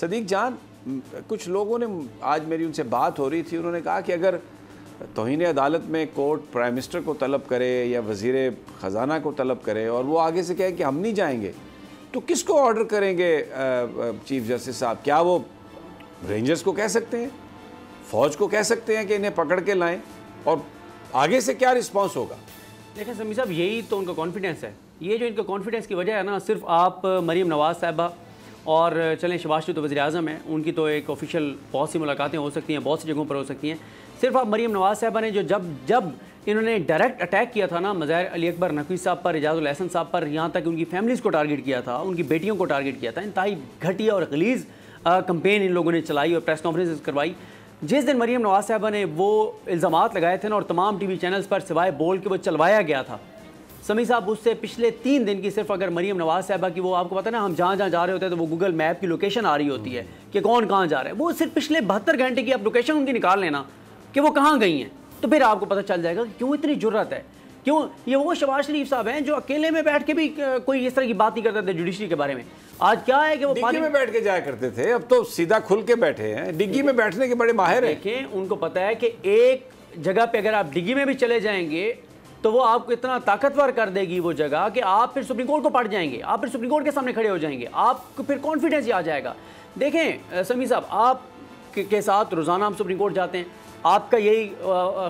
सदीक जान, कुछ लोगों ने आज मेरी उनसे बात हो रही थी। उन्होंने कहा कि अगर तोहन अदालत में कोर्ट प्राइम मिनिस्टर को तलब करे या वज़ी ख़जाना को तलब करे और वो आगे से कहे कि हम नहीं जाएँगे तो किसको ऑर्डर करेंगे चीफ जस्टिस साहब? क्या वो रेंजर्स को कह सकते हैं? फ़ौज को कह सकते हैं कि इन्हें पकड़ के लाएँ? और आगे से क्या रिस्पॉन्स होगा? देखें समी साहब, यही तो उनका कॉन्फिडेंस है। ये जो इनका कॉन्फिडेंस की वजह है ना, सिर्फ़ आप मरीम नवाज़ साहबा और चलें, शबाज शरीफ तो वजी अजम है, उनकी तो एक ऑफिशियल बहुत सी मुलाकातें हो सकती हैं, बहुत सी जगहों पर हो सकती हैं। सिर्फ़ आप मरीम नवाज़ साहबा ने जो जब जब इन्होंने डायरेक्ट अटैक किया था ना, मज़ाहिर अली अकबर, नकवी साहब पर एजाज़ुल एहसन साहब पर, यहाँ तक उनकी फैमिलीज़ को टारगेट किया था, उनकी बेटियों को टारगेट किया था, इंतहाई घटिया और गलीज़ कंपेन इन लोगों ने चलाई और प्रेस कॉन्फ्रेंस करवाई। जिस दिन मरीम नवाज़ साहबा ने वो इल्ज़ाम लगाए थे ना, और तमाम टी वी चैनल्स पर सिवाय बोल के वो चलवाया गया था समी साहब उससे पिछले तीन दिन की सिर्फ़ अगर मरीम नवाज़ साहबा की वो आपको पता है ना हम जहाँ जहाँ जा रहे होते हैं तो वो गूगल मैप की लोकेशन आ रही होती है कि कौन कहाँ जा रहा है। वो सिर्फ़ पिछले बहत्तर घंटे की आप लोकेशन उनकी निकाल लेना कि वो कहाँ गई हैं। तो फिर आपको पता चल जाएगा कि क्यों इतनी ज़रूरत है। क्यों? ये वो शबाज शरीफ साहब हैं जो अकेले में बैठ के भी कोई इस तरह की बात नहीं करते थे जुडिशरी के बारे में। आज क्या है कि वो डिग्गी में बैठ के जाया करते थे। अब तो सीधा खुल के बैठे हैं। डिग्गी में बैठने के बड़े माहिर हैं। देखें उनको पता है कि एक जगह पे अगर आप डिग्गी में भी चले जाएँगे तो वो आपको इतना ताकतवर कर देगी वो जगह कि आप फिर सुप्रीम कोर्ट को पढ़ जाएँगे। आप फिर सुप्रीम कोर्ट के सामने खड़े हो जाएँगे। आपको फिर कॉन्फिडेंस ही आ जाएगा। देखें समी साहब, आप के साथ रोज़ाना हम सुप्रीम कोर्ट जाते हैं। आपका यही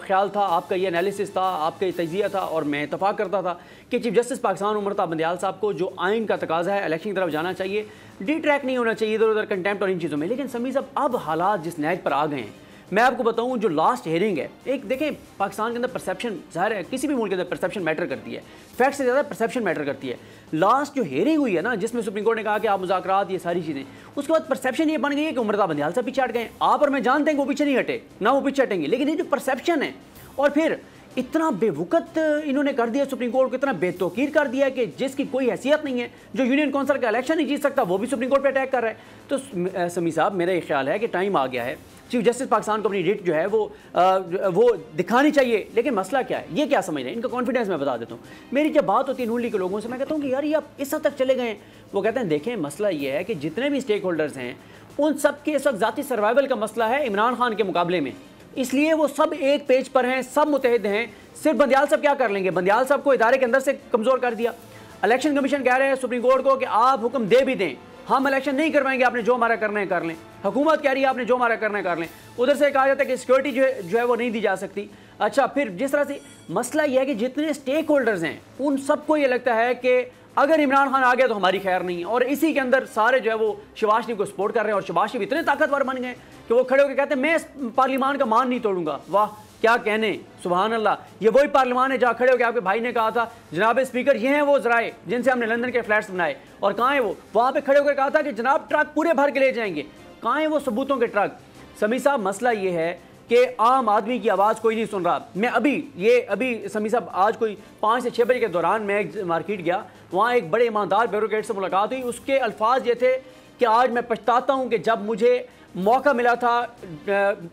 ख्याल था, आपका ये एनालिसिस था, आपका ये तजिया था और मैं इतफाक़ करता था कि चीफ जस्टिस पाकिस्तान उमरता बंदयाल साहब को जो आइन का तकाजा है इलेक्शन की तरफ़ जाना चाहिए। डी ट्रैक नहीं होना चाहिए इधर उधर कंटेम्प्ट और इन चीज़ों में। लेकिन समी साहब, अब हालात जिस नैज पर आ गए हैं मैं आपको बताऊँ, जो लास्ट हेयरिंग है, एक देखें, पाकिस्तान के अंदर परसेप्शन ज़ाहिर है, किसी भी मुल्क के अंदर परसेप्शन मैटर करती है। फैक्ट से ज़्यादा परसेप्शन मैटर करती है। लास्ट जो हेयरिंग हुई है ना, जिसमें सुप्रीम कोर्ट ने कहा कि आप मुजाकर ये सारी चीज़ें, उसके बाद परसेप्शन ये बन गई है कि उमरदा बंदयाल से पीछे हट गए आप और मैं जानते हैं कि वो पीछे नहीं हटे, ना वो पीछे हटेंगे। लेकिन ये जो परसेप्शन है, और फिर इतना बेवकत इन्होंने कर दिया सुप्रीम कोर्ट को, इतना बेतोकीर कर दिया कि जिसकी कोई हैसियत नहीं है, जो यूनियन काउंसिल का इलेक्शन नहीं जीत सकता, वो भी सुप्रीम कोर्ट पे अटैक कर रहा है। तो समी साहब, मेरा ये ख्याल है कि टाइम आ गया है। चीफ जस्टिस पाकिस्तान को अपनी डेट जो है वो आ, वो दिखानी चाहिए। लेकिन मसला क्या है? ये क्या समझ रहे हैं? इनका कॉन्फिडेंस मैं बता देता हूँ। मेरी जब बात होती है नूली के लोगों से मैं कहता हूँ कि यार ये आप इस हद तक चले गए वो कहते हैं देखें मसला ये है कि जितने भी स्टेक होल्डर्स हैं उन सब के इस वक्त ज़ाती सर्वाइवल का मसला है इमरान खान के मुकाबले में। इसलिए वो सब एक पेज पर हैं सब मुतहद हैं। सिर्फ़ बंदयाल साहब क्या कर लेंगे? बंदयाल साहब को इदारे के अंदर से कमज़ोर कर दिया। इलेक्शन कमीशन कह रहे हैं सुप्रीम कोर्ट को कि आप हुक्म दे भी दें। हम इलेक्शन नहीं करवाएँगे, आपने जो हमारा करना है कर लें। हुकूमत कह रही है, आपने जो हमारा करना है कर लें। उधर से कहा जाता है कि सिक्योरिटी जो है जो है वो नहीं दी जा सकती। अच्छा फिर जिस तरह से मसला यह है कि जितने स्टेक होल्डर्स हैं, उन सबको ये लगता है कि अगर इमरान खान आ गया तो हमारी खैर नहीं है। और इसी के अंदर सारे जो है वो शिवाज शरीफ को सपोर्ट कर रहे हैं और शिवाज शरीफ इतने ताकतवर बन गए कि वो खड़े होकर कहते हैं, मैं इस पार्लिमान का मान नहीं तोड़ूँगा। वाह क्या कहने? सुबहान अल्लाह ये वही पार्लियामान है जहाँ खड़े हो होकर आपके भाई ने कहा था, जनाब स्पीकर, ये हैं वो जराए, जिनसे हमने लंदन के फ्लैट्स बनाए। और कहाँ है वो? वहाँ पे खड़े होकर कहा था कि जनाब ट्रक पूरे भर के ले जाएँगे। कहाँ है वो सबूतों के ट्रक? समी साहब, मसला ये है कि आम आदमी की आवाज़ कोई नहीं सुन रहा। मैं अभी ये, अभी समी साहब, आज कोई पाँच से छः बजे के दौरान मैं मार्केट गया। वहाँ एक बड़े ईमानदार ब्यूरोक्रेट से मुलाकात हुई। उसके अल्फाज ये थे कि आज मैं पछताता हूँ कि जब मुझे मौका मिला था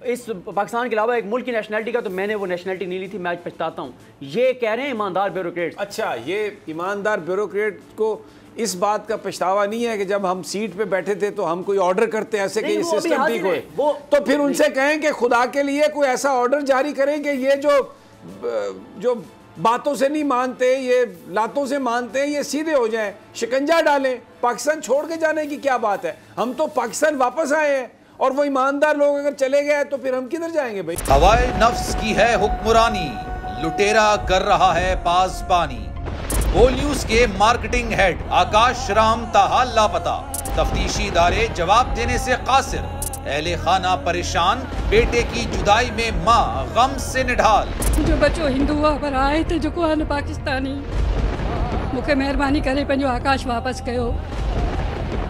इस पाकिस्तान के अलावा एक मुल्क की नेशनलिटी का तो मैंने वो नेशनलिटी नहीं ली थी मैं आज पछताता हूँ। ये कह रहे हैं ईमानदार ब्यूरोक्रेट अच्छा ये ईमानदार ब्यूरोक्रेट को इस बात का पछतावा नहीं है कि जब हम सीट पे बैठे थे तो हम कोई ऑर्डर करते ऐसे कि सिस्टम ठीक हो। तो फिर उनसे कहें कि खुदा के लिए कोई ऐसा ऑर्डर जारी करें कि ये जो जो बातों से नहीं मानते, ये लातों से मानते हैं, ये सीधे हो जाएँ, शिकंजा डालें, पाकिस्तान छोड़ के जाने की क्या बात है? हम तो पाकिस्तान वापस आए हैं और वो ईमानदार लोग अगर चले गए तो फिर हम किधर जाएँगे भाई? हवाए नफ्स की है हुक्मरानी, लुटेरा कर रहा है पास पानी न्यूज़ के मार्केटिंग हेड आकाश राम ताहा लापता। तफ्तीशी इदारे जवाब देने से कासिर। अहले खाना परेशान बेटे की जुदाई में माँ गम से निढाल। जो बच्चो हिंदू पर आए थे जो पाकिस्तानी। मुख्य मेहरबानी करे पंहिंजो आकाश वापस कयो।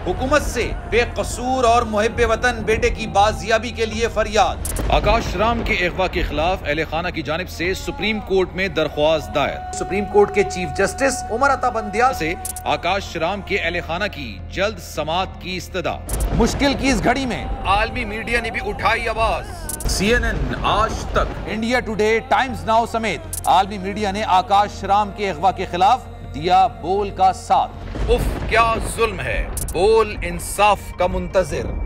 हुकूमत से बेकसूर और मुहब वतन बेटे की बाजियाबी के लिए फरियाद। आकाश राम के अगवा के खिलाफ अहल खाना की जानब से सुप्रीम कोर्ट में दरख्वास्त दायर। सुप्रीम कोर्ट के चीफ जस्टिस उमर अता बंदिया से आकाश राम के अहल खाना की जल्द समात की इस्तदा। मुश्किल की इस घड़ी में आलमी मीडिया ने भी उठाई आवाज़। सी एन एन आज तक इंडिया टुडे टाइम्स नाउ समेत आलमी मीडिया ने आकाश राम के अगवा के खिलाफ दिया बोल का साथ। उफ क्या जुल्म है। बोल इंसाफ का मुंतजर।